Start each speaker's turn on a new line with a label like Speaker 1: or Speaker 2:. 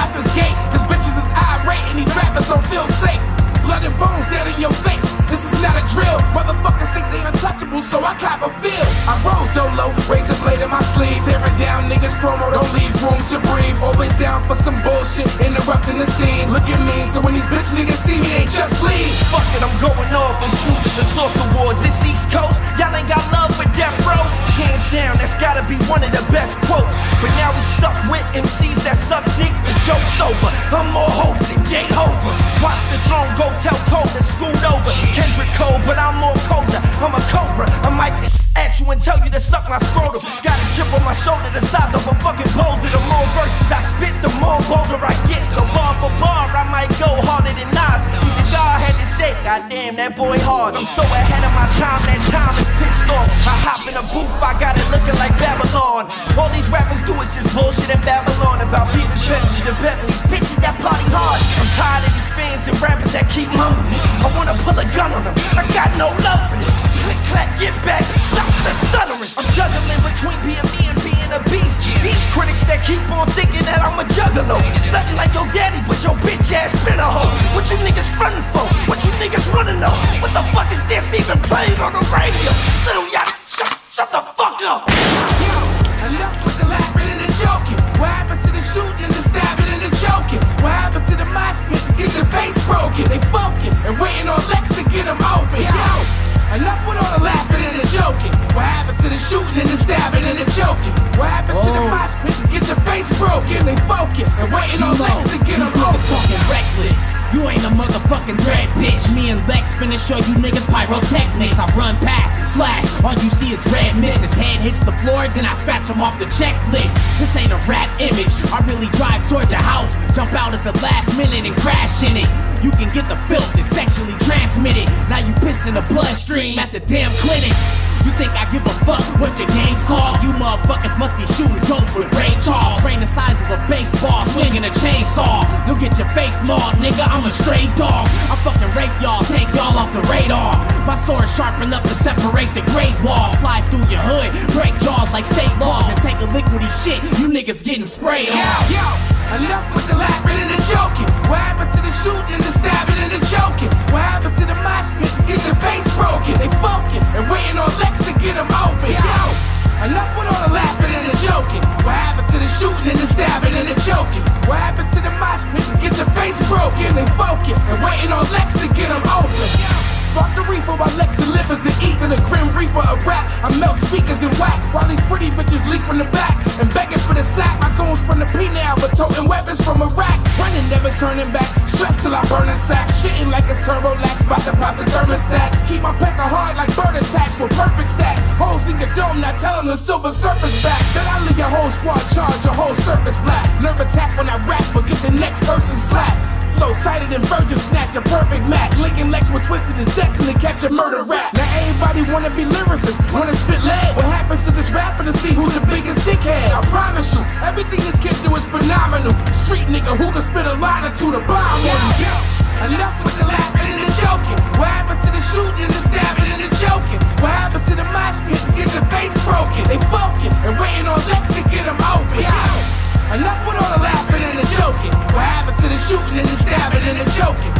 Speaker 1: out this gate. Cause bitches is irate and these rappers don't feel safe. Blood and bones dead in your face. This is not a drill. Motherfuckers think they untouchable, so I cop a feel. I roll dolo, razor blade in my sleeves. Tear it down, niggas promo, don't leave room to breathe. Always down for some bullshit, interrupting the scene. Look at me, so when these bitch niggas see me, they just leave.
Speaker 2: Fuck it, I'm going off. I'm to the Source Awards. This East Coast, y'all ain't got love. Hands down, that's gotta be one of the best quotes. But now we stuck with MCs that suck dick and jokes over. I'm more hope than Jay Hova. Watch the throne go tell Cole to scoot over. Kendrick Cole, but I'm more colder. I'm a cobra. I might at you and tell you to suck my scrotum. Got a chip on my shoulder the size of a fucking boulder. The more verses I spit, the more bolder I hard. I'm so ahead of my time, that time is pissed off. I hop in a booth, I got it looking like Babylon. All these rappers do is just bullshit in Babylon about Beavers, Benzes, and Bentleys. Bitches that party hard. I'm tired of these fans and rappers that keep mumbling. I wanna pull a gun on them. I got no love for them. Click, clack, get back. Stop the stuttering. I'm juggling between being me critics that keep on thinking that I'm a juggalo. Nothing like your daddy, but your bitch ass been a hoe. What you niggas frontin' for? What you niggas running on? What the fuck is this even playing on the radio? Little y'all, shut, shut the fuck up.
Speaker 1: Yo, enough with the laughing and the joking. What happened to the shooting and the stabbing and the choking? What happened to the mosh pit? Get your face broken. They focus and waiting on Lex to get them open. Yo, enough with all the laughing. What happened to the shooting and the stabbing and the choking? What happened to the
Speaker 3: Oh.
Speaker 1: mosh pit? Get your face broken. They focus and waiting on Lex to get them
Speaker 3: These niggas
Speaker 1: open.
Speaker 3: reckless. You ain't a motherfucking threat, bitch. Me and Lex finna show you niggas pyrotechnics. I run past, slash, all you see is red mist. His head hits the floor, then I scratch him off the checklist. This ain't a rap image. I really drive towards your house, jump out at the last minute and crash in it. You can get the filth that's sexually transmitted. Now you piss in the bloodstream at the damn clinic. You think I give a fuck what your gang's called? You motherfuckers must be shooting dope with Ray Charles. Brain the size of a baseball, swinging a chainsaw. You'll get your face mauled, nigga. I'm a stray dog. I fucking rape y'all, take y'all off the radar. My sword sharp enough to separate the great wall. Slide through your hood, break jaws like state liquidy shit. You niggas getting sprayed
Speaker 1: Yo, yo, enough with the laughing and the joking. What happened to the shooting and the stabbing and the choking? What happened to the mosh pit? Get your face broken. They focus and waiting on Lex to get them open. Yo, enough with all the laughing and the joking. What happened to the shooting and the stabbing and the choking? What happened to the mosh pit? Get your face broken. They focus and waiting on Lex to get them open. Reaper of rap. I melt speakers and wax while these pretty bitches leak from the back and begging for the sack. My goons from the P now, but toting weapons from Iraq. Running, never turning back. Stressed till I burn a sack. Shitting like it's turbo lax, about to pop the thermostat. Keep my pecker hard like bird attacks with perfect stats. Holes in your dome, now tell them the silver surface back. Then I leave your whole squad charge, your whole surface black. Nerve attack when I rap, but get the next person slapped. Flow tighter than Virgin Snatch, a perfect match. Lincoln Lex with Twiztid is definitely catch a murder rap. Now everybody wanna be lyricists, wanna spit lead. What happened to this rapper to see who's the biggest dickhead? I promise you, everything this kid do is phenomenal. Street nigga who can spit a line or two to bomb on you. Yo, enough with the laughing and the joking. What happened to the shooting and the stabbing and the choking? What happened to the mosh pit? Get your face broken. They focus and waiting on Lex to get them open. Yo, Enough with all the laughing joking. What happened to the shooting and the stabbing and the choking?